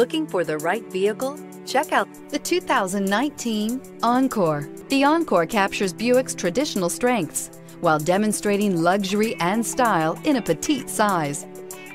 Looking for the right vehicle? Check out the 2019 Encore. The Encore captures Buick's traditional strengths while demonstrating luxury and style in a petite size.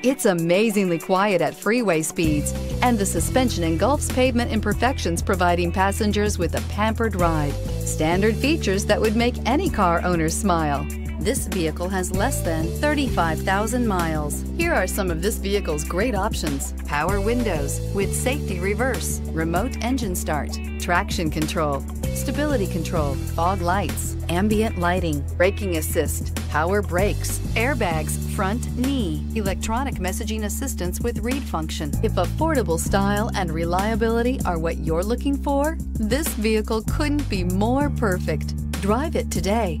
It's amazingly quiet at freeway speeds, and the suspension engulfs pavement imperfections, providing passengers with a pampered ride. Standard features that would make any car owner smile. This vehicle has less than 35,000 miles. Here are some of this vehicle's great options. Power windows with safety reverse, remote engine start, traction control, stability control, fog lights, ambient lighting, braking assist, power brakes, airbags, front knee, electronic messaging assistance with read function. If affordable style and reliability are what you're looking for, this vehicle couldn't be more perfect. Drive it today.